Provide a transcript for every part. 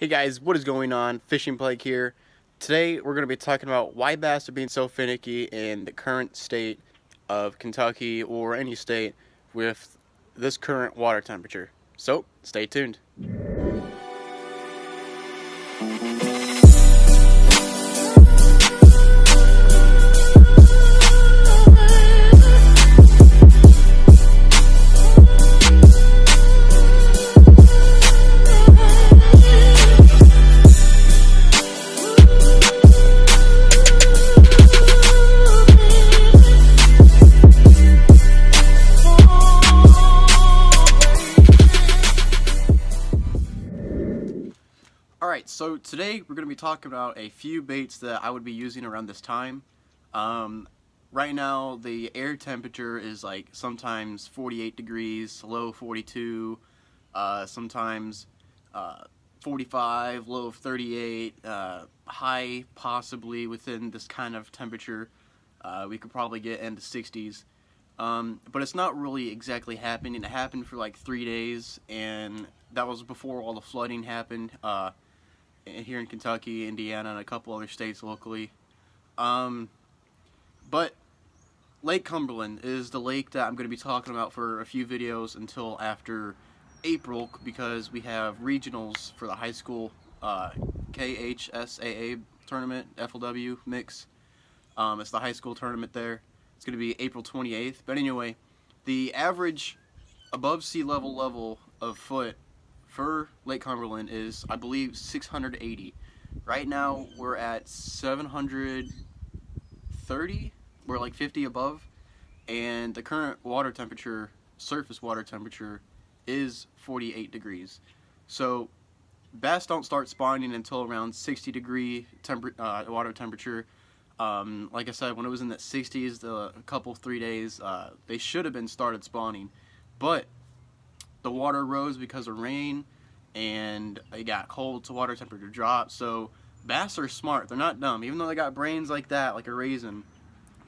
Hey guys, what is going on? Fishing Plague here. Today we're going to be talking about why bass are being so finicky in the current state of Kentucky or any state with this current water temperature. So, stay tuned. So today we're going to be talking about a few baits that I would be using around this time. Um, right now the air temperature is like sometimes 48 degrees, low 42, uh, sometimes uh, 45, low of 38, uh, high possibly within this kind of temperature. Uh, we could probably get into 60s. Um, but it's not really exactly happening. It happened for like three days, and that was before all the flooding happened. Uh, here in Kentucky, Indiana, and a couple other states locally. Um, but Lake Cumberland is the lake that I'm going to be talking about for a few videos until after April because we have regionals for the high school uh, KHSAA tournament, FLW mix. Um, it's the high school tournament there. It's going to be April 28th. But anyway, the average above sea level level of foot for Lake Cumberland is, I believe, 680. Right now, we're at 730. We're like 50 above. And the current water temperature, surface water temperature, is 48 degrees. So, bass don't start spawning until around 60 degree temper uh, water temperature. Um, like I said, when it was in the 60s, the a couple three days, uh, they should have been started spawning, but the water rose because of rain and it got cold so water temperature dropped. So bass are smart. They're not dumb. Even though they got brains like that like a raisin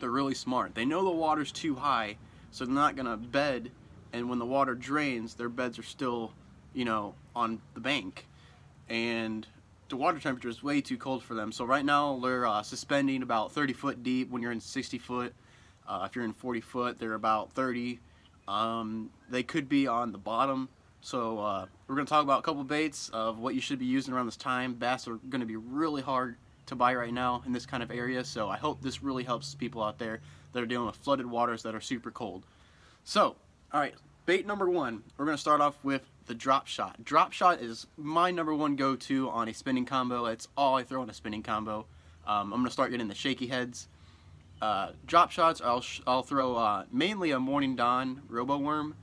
they're really smart. They know the water's too high so they're not gonna bed and when the water drains their beds are still you know on the bank. And the water temperature is way too cold for them. So right now they're uh, suspending about 30 foot deep when you're in 60 foot. Uh, if you're in 40 foot they're about 30 um, they could be on the bottom. So uh, we're going to talk about a couple baits of what you should be using around this time. Bass are going to be really hard to buy right now in this kind of area. So I hope this really helps people out there that are dealing with flooded waters that are super cold. So, alright, bait number one. We're going to start off with the drop shot. Drop shot is my number one go-to on a spinning combo. It's all I throw on a spinning combo. Um, I'm going to start getting the shaky heads. Uh, drop shots, I'll, sh I'll throw uh, mainly a Morning Dawn Robo Worm.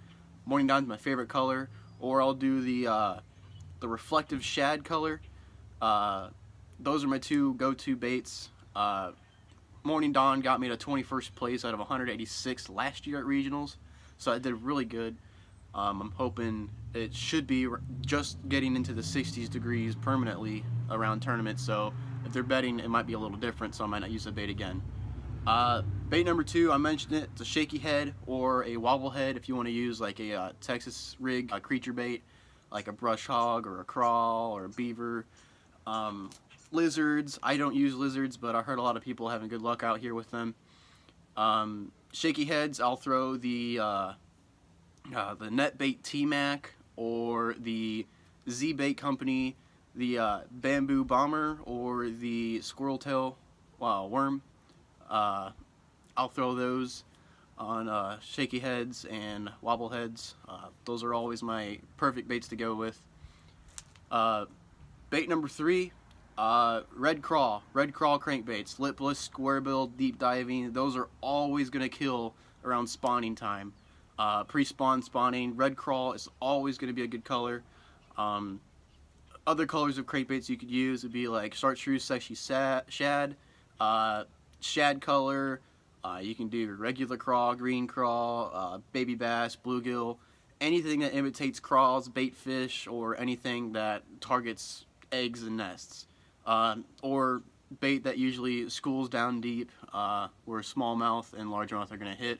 Morning Dawn's my favorite color. Or I'll do the, uh, the reflective shad color. Uh, those are my two go-to baits. Uh, Morning Dawn got me to 21st place out of 186 last year at regionals. So I did really good. Um, I'm hoping it should be just getting into the 60s degrees permanently around tournaments. So if they're betting, it might be a little different. So I might not use the bait again. Uh, bait number two, I mentioned it, it's a shaky head or a wobble head if you want to use like a uh, Texas rig a creature bait, like a brush hog or a crawl or a beaver. Um, lizards, I don't use lizards, but I heard a lot of people having good luck out here with them. Um, shaky heads, I'll throw the uh, uh, the NetBait T-Mac or the Z-Bait Company, the uh, Bamboo Bomber or the Squirrel Tail uh, Worm. Uh, I'll throw those on uh, shaky heads and wobble heads. Uh, those are always my perfect baits to go with. Uh, bait number three, uh, red crawl. Red crawl crankbaits. Lipless, square bill, deep diving. Those are always going to kill around spawning time. Uh, pre-spawn spawning. Red crawl is always going to be a good color. Um, other colors of crankbaits you could use would be like chartreuse, sexy shad, uh, shad color. Uh, you can do regular craw, green craw, uh, baby bass, bluegill, anything that imitates craws, bait fish, or anything that targets eggs and nests. Um, or bait that usually schools down deep uh, where smallmouth and largemouth are going to hit.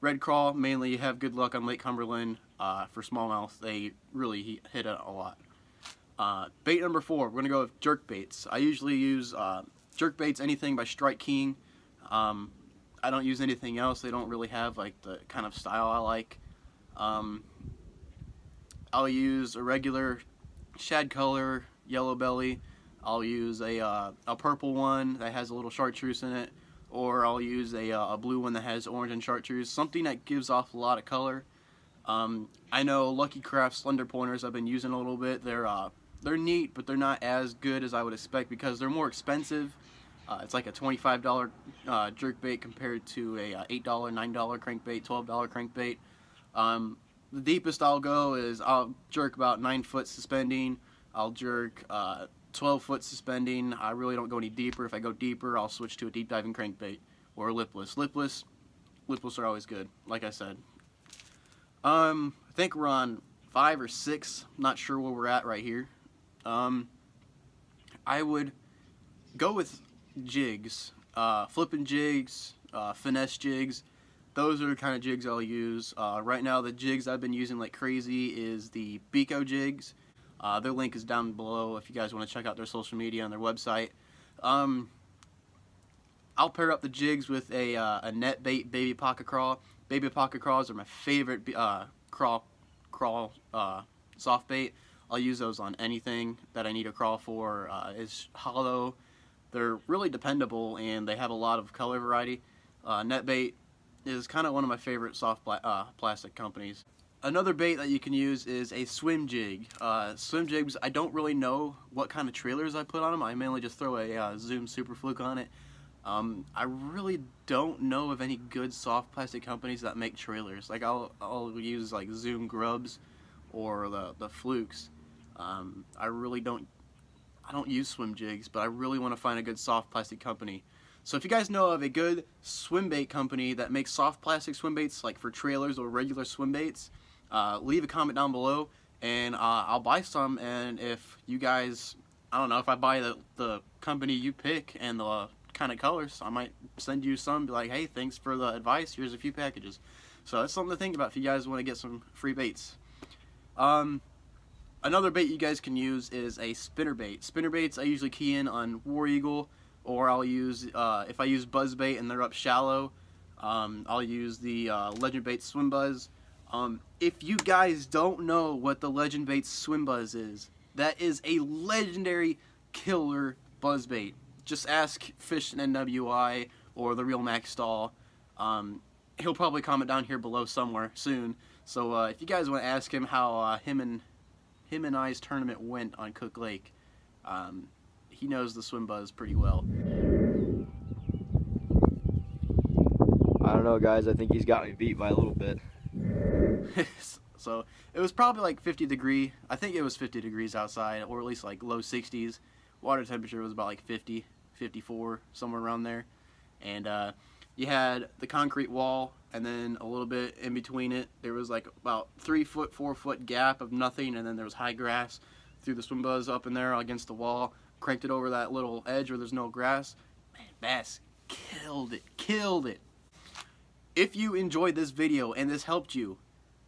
Red craw, mainly you have good luck on Lake Cumberland. Uh, for smallmouth, they really hit it a lot. Uh, bait number four, we're going to go with jerk baits. I usually use uh, jerk baits, anything by Strike King. Um, I don't use anything else. They don't really have like the kind of style I like. Um, I'll use a regular shad color yellow belly. I'll use a, uh, a purple one that has a little chartreuse in it. Or I'll use a, uh, a blue one that has orange and chartreuse. Something that gives off a lot of color. Um, I know Lucky Craft Slender Pointers I've been using a little bit. They're uh, they're neat, but they're not as good as I would expect because they're more expensive. Uh, it's like a $25 uh, jerk bait compared to a uh, $8, $9 crankbait, $12 crankbait. Um, the deepest I'll go is I'll jerk about 9 foot suspending. I'll jerk uh, 12 foot suspending. I really don't go any deeper. If I go deeper, I'll switch to a deep diving crankbait or lipless. Lipless, lipless are always good, like I said. Um, I think we're on five or six. Not sure where we're at right here. Um, I would go with jigs, uh, flipping jigs, uh, finesse jigs. Those are the kind of jigs I'll use. Uh, right now, the jigs I've been using like crazy is the Bico jigs. Uh, their link is down below if you guys want to check out their social media and their website. Um, I'll pair up the jigs with a, uh, a net bait baby pocket crawl. Baby pocket crawls are my favorite uh, crawl crawl soft bait. I'll use those on anything that I need a crawl for. Uh, it's hollow. They're really dependable and they have a lot of color variety. Uh, Netbait is kind of one of my favorite soft pla uh, plastic companies. Another bait that you can use is a swim jig. Uh, swim jigs, I don't really know what kind of trailers I put on them. I mainly just throw a uh, Zoom Super Fluke on it. Um, I really don't know of any good soft plastic companies that make trailers. Like I'll, I'll use like Zoom Grubs or the, the Flukes. Um, I really don't I don't use swim jigs, but I really want to find a good soft plastic company. So if you guys know of a good swim bait company that makes soft plastic swim baits, like for trailers or regular swim baits, uh, leave a comment down below, and uh, I'll buy some. And if you guys, I don't know, if I buy the the company you pick and the kind of colors, I might send you some. Be like, hey, thanks for the advice. Here's a few packages. So that's something to think about if you guys want to get some free baits. Um, Another bait you guys can use is a spinner bait. Spinner baits I usually key in on War Eagle or I'll use, uh, if I use buzz bait and they're up shallow, um, I'll use the uh, Legend Bait Swim Buzz. Um, if you guys don't know what the Legend Bait Swim Buzz is, that is a legendary killer buzz bait. Just ask Fish and NWI or the real Max Stahl. Um, he'll probably comment down here below somewhere soon. So uh, if you guys want to ask him how uh, him and him and I's tournament went on Cook Lake. Um, he knows the swim buzz pretty well. I don't know, guys. I think he's got me beat by a little bit. so it was probably like 50 degree. I think it was 50 degrees outside, or at least like low 60s. Water temperature was about like 50, 54, somewhere around there. And uh, you had the concrete wall and then a little bit in between it there was like about three foot four foot gap of nothing and then there was high grass threw the swim buzz up in there against the wall. Cranked it over that little edge where there's no grass. Man bass killed it killed it. If you enjoyed this video and this helped you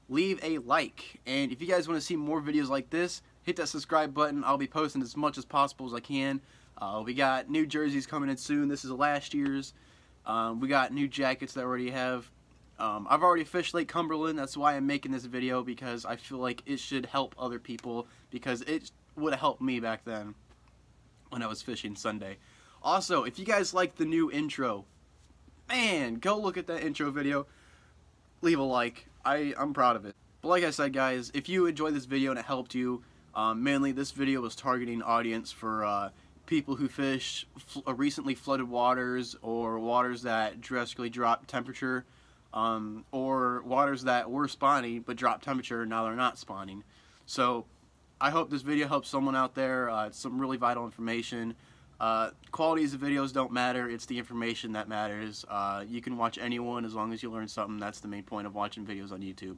leave a like. And if you guys want to see more videos like this hit that subscribe button. I'll be posting as much as possible as I can. Uh, we got new jerseys coming in soon. This is last year's. Um, we got new jackets that already have. Um, I've already fished Lake Cumberland. That's why I'm making this video because I feel like it should help other people because it would have helped me back then when I was fishing Sunday. Also, if you guys like the new intro, man, go look at that intro video. Leave a like. I, I'm proud of it. But like I said, guys, if you enjoyed this video and it helped you, um, mainly this video was targeting audience for uh, people who fish uh, recently flooded waters or waters that drastically drop temperature um, or waters that were spawning but drop temperature now they're not spawning. So I hope this video helps someone out there. Uh, it's some really vital information. Uh, qualities of videos don't matter. It's the information that matters. Uh, you can watch anyone as long as you learn something. That's the main point of watching videos on YouTube.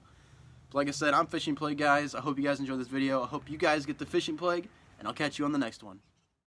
But like I said, I'm Fishing Plague, guys. I hope you guys enjoyed this video. I hope you guys get the fishing plague, and I'll catch you on the next one.